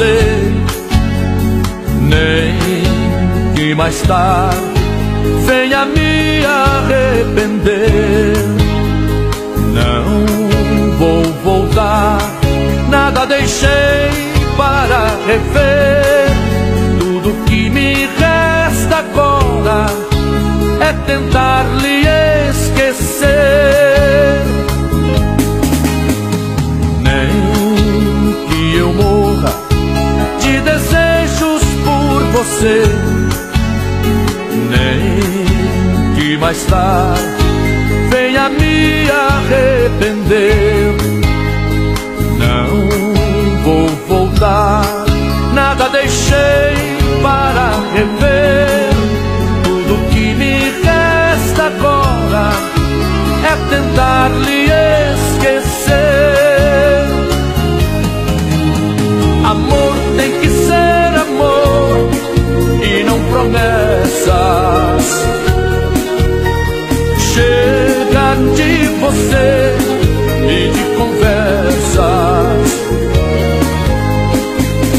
você, nem que mais tarde venha me arrepender. Não vou voltar, nada deixei para rever. Tudo que me resta agora é tentar lhe esquecer. Mais tarde venha me arrepender. Não vou voltar, nada deixei para rever. Tudo que me resta agora é tentar lhe esquecer. Amor tem que ser amor e não promessas. Você e de conversas.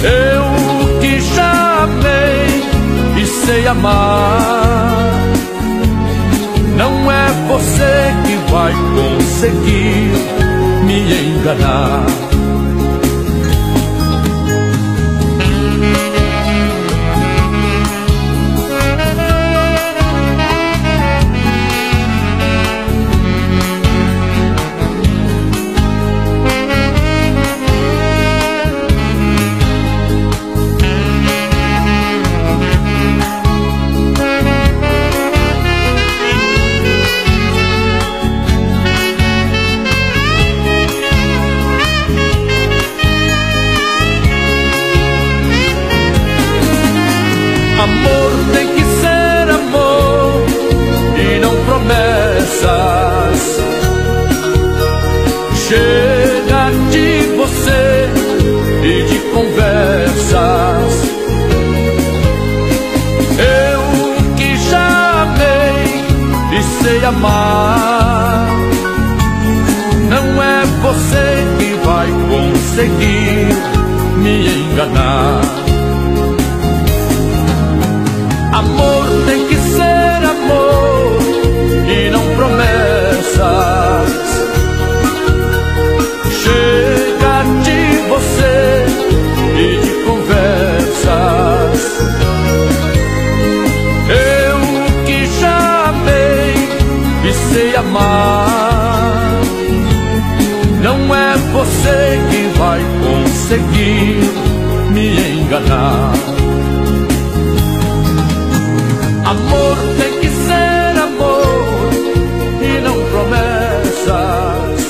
Eu que já amei e sei amar. Não é você que vai conseguir me enganar. Amor tem que ser amor e não promessas. Chega de você e de conversas. Eu que já amei e sei amar. Não é você que vai conseguir me enganar. Amar. Não é você que vai conseguir me enganar. Amor tem que ser amor e não promessas.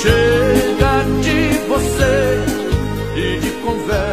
Chega de você e de conversa.